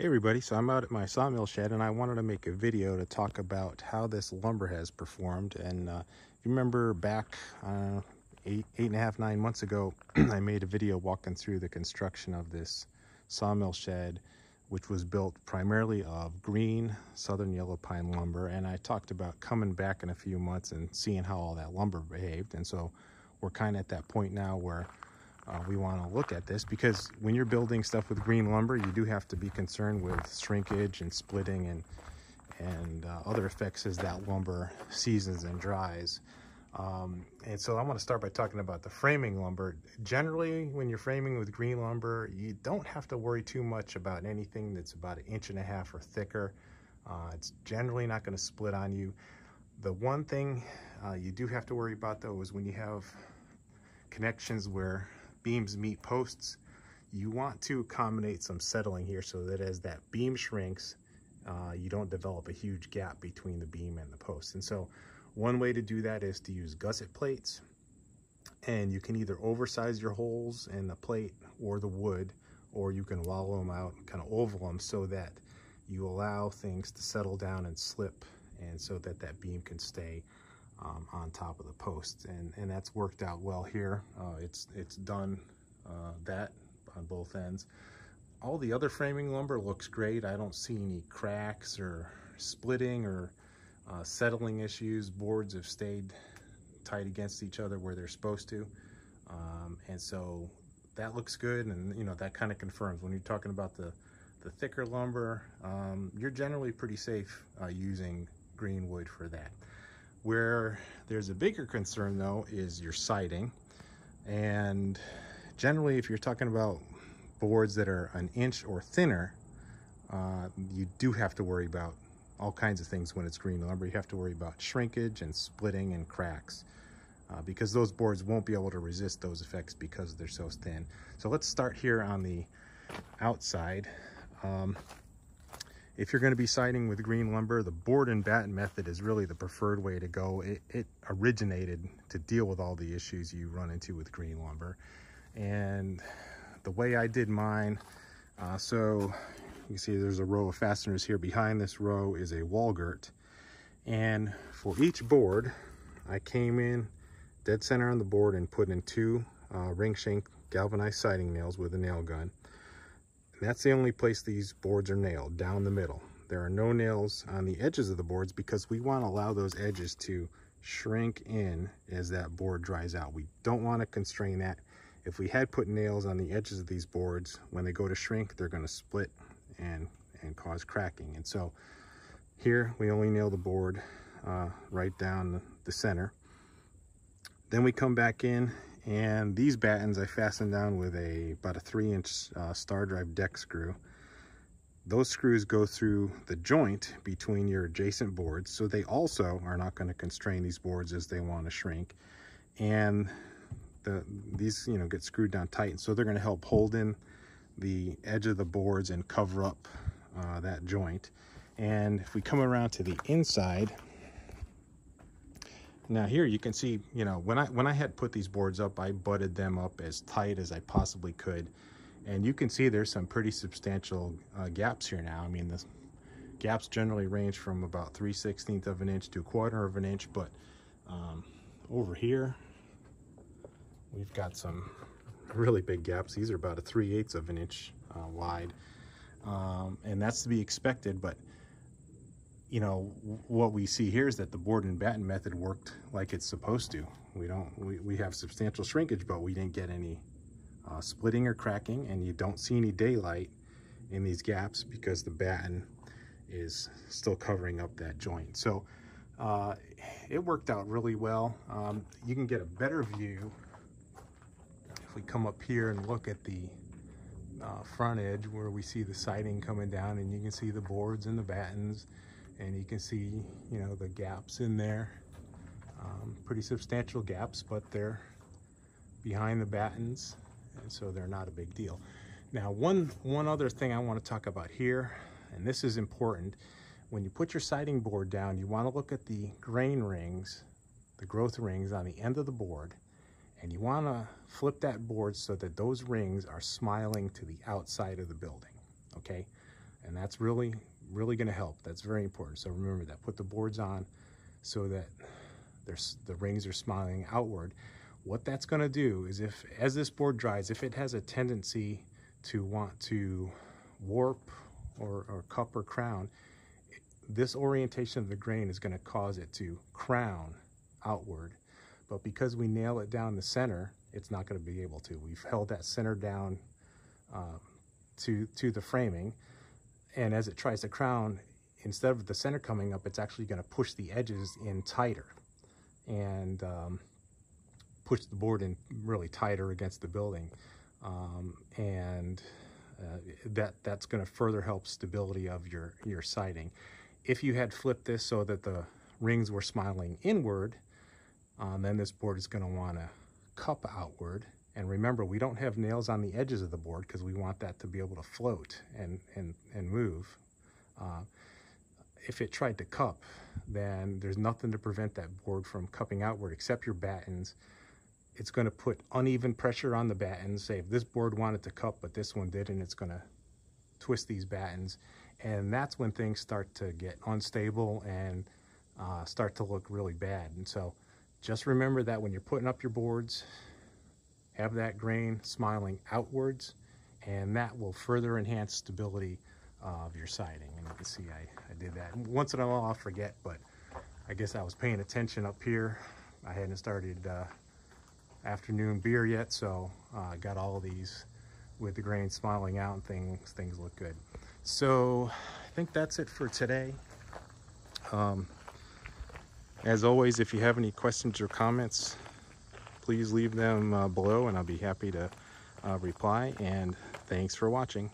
Hey everybody, so I'm out at my sawmill shed and I wanted to make a video to talk about how this lumber has performed. And uh, if you remember back uh, eight, eight and a half, nine months ago, I made a video walking through the construction of this sawmill shed, which was built primarily of green southern yellow pine lumber. And I talked about coming back in a few months and seeing how all that lumber behaved. And so we're kind of at that point now where uh, we want to look at this because when you're building stuff with green lumber, you do have to be concerned with shrinkage and splitting and and uh, other effects as that lumber seasons and dries. Um, and so I want to start by talking about the framing lumber. Generally, when you're framing with green lumber, you don't have to worry too much about anything that's about an inch and a half or thicker. Uh, it's generally not going to split on you. The one thing uh, you do have to worry about though is when you have connections where beams meet posts, you want to accommodate some settling here so that as that beam shrinks, uh, you don't develop a huge gap between the beam and the post. And so one way to do that is to use gusset plates. And you can either oversize your holes in the plate or the wood, or you can wallow them out and kind of oval them so that you allow things to settle down and slip and so that that beam can stay um, on top of the post. And and that's worked out well here. Uh, it's it's done uh, that on both ends. All the other framing lumber looks great. I don't see any cracks or splitting or uh, settling issues. Boards have stayed tight against each other where they're supposed to. Um, and so that looks good. And you know that kind of confirms when you're talking about the the thicker lumber um, you're generally pretty safe uh, using green wood for that where there's a bigger concern though is your siding. And generally if you're talking about boards that are an inch or thinner, uh, you do have to worry about all kinds of things when it's green lumber. You have to worry about shrinkage and splitting and cracks uh, because those boards won't be able to resist those effects because they're so thin. So let's start here on the outside. Um, if you're going to be siding with green lumber, the board and batten method is really the preferred way to go. It, it, originated to deal with all the issues you run into with green lumber. And the way I did mine, uh, so you can see there's a row of fasteners here. Behind this row is a wall girt. And for each board, I came in dead center on the board and put in two uh, ring shank galvanized siding nails with a nail gun. And that's the only place these boards are nailed, down the middle. There are no nails on the edges of the boards because we want to allow those edges to shrink in as that board dries out. We don't want to constrain that. If we had put nails on the edges of these boards, when they go to shrink, they're going to split and, and cause cracking. And so here we only nail the board uh, right down the, the center. Then we come back in and these battens I fastened down with a about a three inch uh, star drive deck screw. Those screws go through the joint between your adjacent boards. So they also are not gonna constrain these boards as they wanna shrink. And the, these you know get screwed down tight. And so they're gonna help hold in the edge of the boards and cover up uh, that joint. And if we come around to the inside, now here you can see, you know, when I when I had put these boards up, I butted them up as tight as I possibly could. And you can see there's some pretty substantial uh, gaps here now. I mean, the gaps generally range from about 3 16th of an inch to a quarter of an inch, but um, over here, we've got some really big gaps. These are about a 3 eighths of an inch uh, wide. Um, and that's to be expected, but you know, what we see here is that the board and batten method worked like it's supposed to. We don't, we, we have substantial shrinkage, but we didn't get any uh, splitting or cracking, and you don't see any daylight in these gaps because the batten is still covering up that joint. So uh, it worked out really well. Um, you can get a better view if we come up here and look at the uh, front edge where we see the siding coming down and you can see the boards and the battens and you can see you know the gaps in there. Um, pretty substantial gaps but they're behind the battens and so they're not a big deal. Now one one other thing I want to talk about here and this is important. When you put your siding board down you want to look at the grain rings the growth rings on the end of the board and you want to flip that board so that those rings are smiling to the outside of the building okay? And that's really, really gonna help. That's very important. So remember that. Put the boards on so that there's, the rings are smiling outward. What that's gonna do is if, as this board dries, if it has a tendency to want to warp or, or cup or crown, this orientation of the grain is gonna cause it to crown outward. But because we nail it down the center, it's not gonna be able to. We've held that center down uh, to, to the framing. And as it tries to crown, instead of the center coming up, it's actually gonna push the edges in tighter and um, push the board in really tighter against the building. Um, and uh, that that's going to further help stability of your your siding. If you had flipped this so that the rings were smiling inward, um, then this board is going to want to cup outward. And remember, we don't have nails on the edges of the board because we want that to be able to float and, and, and move. Uh, if it tried to cup, then there's nothing to prevent that board from cupping outward except your battens. It's going to put uneven pressure on the battens. Say if this board wanted to cup, but this one didn't, it's going to twist these battens. And that's when things start to get unstable and uh, start to look really bad. And so just remember that when you're putting up your boards, have that grain smiling outwards, and that will further enhance stability of your siding. And you can see I, I did that. Once in a while I'll forget, but I guess I was paying attention up here. I hadn't started uh, afternoon beer yet, so uh, I got all of these with the grain smiling out and things, things look good. So I think that's it for today. Um, as always, if you have any questions or comments, please leave them uh, below and I'll be happy to uh, reply. And thanks for watching.